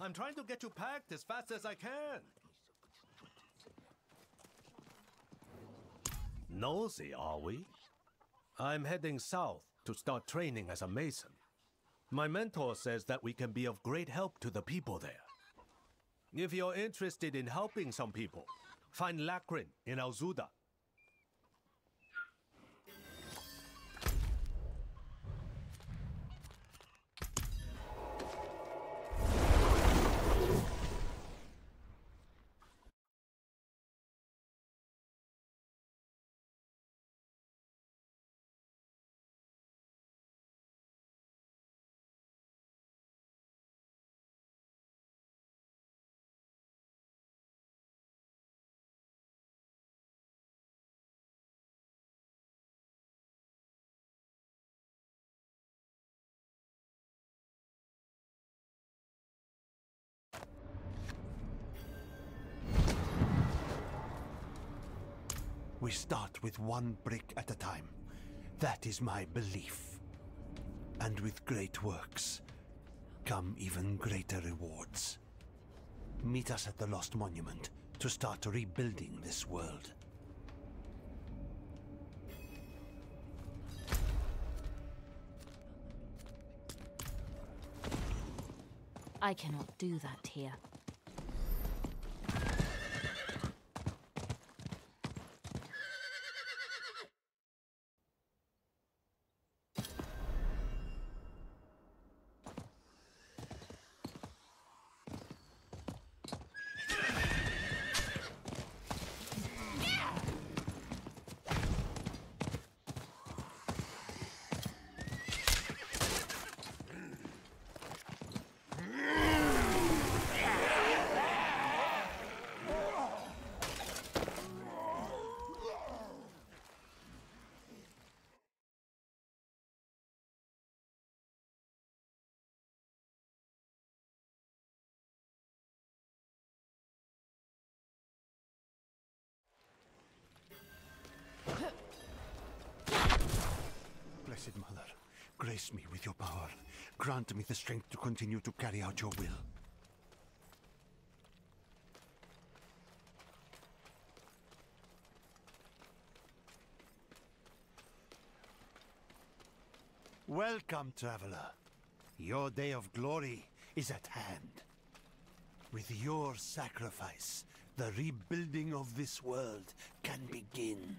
I'm trying to get you packed as fast as I can. Nosy, are we? I'm heading south to start training as a mason. My mentor says that we can be of great help to the people there. If you're interested in helping some people, find Lakrin in Alzuda. We start with one brick at a time. That is my belief. And with great works come even greater rewards. Meet us at the Lost Monument to start rebuilding this world. I cannot do that here. Blessed Mother, grace me with your power. Grant me the strength to continue to carry out your will. Welcome, traveler. Your day of glory is at hand. With your sacrifice, the rebuilding of this world can begin.